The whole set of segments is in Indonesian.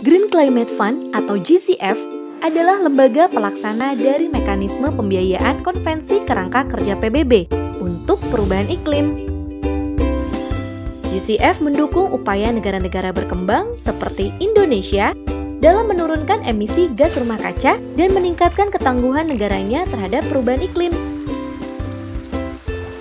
Green Climate Fund atau GCF adalah lembaga pelaksana dari mekanisme pembiayaan konvensi kerangka kerja PBB untuk perubahan iklim. GCF mendukung upaya negara-negara berkembang seperti Indonesia dalam menurunkan emisi gas rumah kaca dan meningkatkan ketangguhan negaranya terhadap perubahan iklim.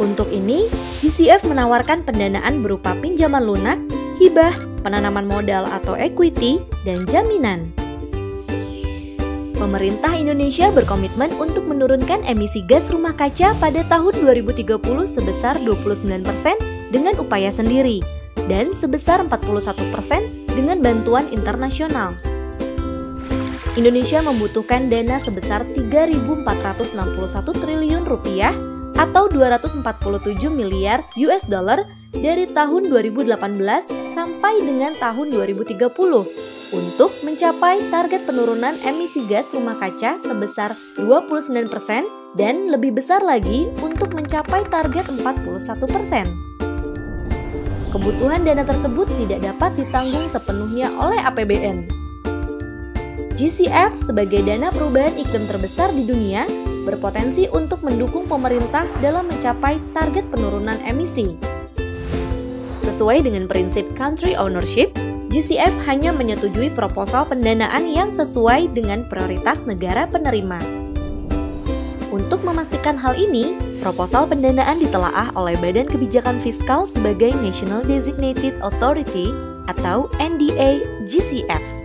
Untuk ini, GCF menawarkan pendanaan berupa pinjaman lunak, hibah, penanaman modal atau equity, dan jaminan. Pemerintah Indonesia berkomitmen untuk menurunkan emisi gas rumah kaca pada tahun 2030 sebesar 29% dengan upaya sendiri dan sebesar 41% dengan bantuan internasional. Indonesia membutuhkan dana sebesar 3.461 triliun rupiah atau 247 miliar US dollar dari tahun 2018 sampai dengan tahun 2030 untuk mencapai target penurunan emisi gas rumah kaca sebesar 29% dan lebih besar lagi untuk mencapai target 41%. Kebutuhan dana tersebut tidak dapat ditanggung sepenuhnya oleh APBN. GCF sebagai dana perubahan iklim terbesar di dunia berpotensi untuk mendukung pemerintah dalam mencapai target penurunan emisi. Sesuai dengan prinsip country ownership, GCF hanya menyetujui proposal pendanaan yang sesuai dengan prioritas negara penerima. Untuk memastikan hal ini, proposal pendanaan ditelaah oleh Badan Kebijakan Fiskal sebagai National Designated Authority atau NDA GCF.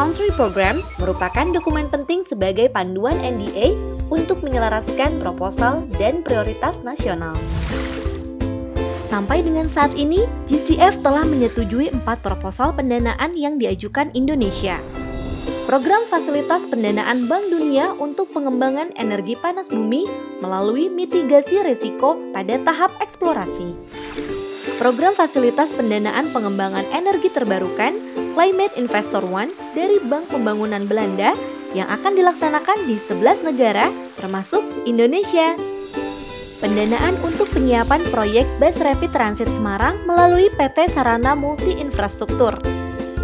Country Program merupakan dokumen penting sebagai panduan NDA untuk menyelaraskan proposal dan prioritas nasional. Sampai dengan saat ini, GCF telah menyetujui empat proposal pendanaan yang diajukan Indonesia. Program Fasilitas Pendanaan Bank Dunia untuk pengembangan energi panas bumi melalui mitigasi risiko pada tahap eksplorasi. Program Fasilitas Pendanaan Pengembangan Energi Terbarukan Climate Investor One dari Bank Pembangunan Belanda yang akan dilaksanakan di 11 negara termasuk Indonesia pendanaan untuk penyiapan proyek Bus Rapid Transit Semarang melalui PT Sarana Multi Infrastruktur,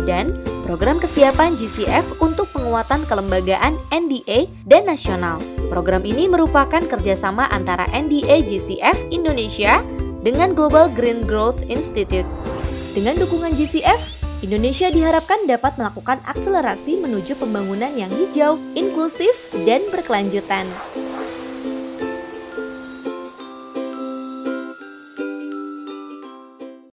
dan program kesiapan GCF untuk penguatan kelembagaan NDA dan nasional. Program ini merupakan kerjasama antara NDA GCF Indonesia dengan Global Green Growth Institute. Dengan dukungan GCF, Indonesia diharapkan dapat melakukan akselerasi menuju pembangunan yang hijau, inklusif, dan berkelanjutan.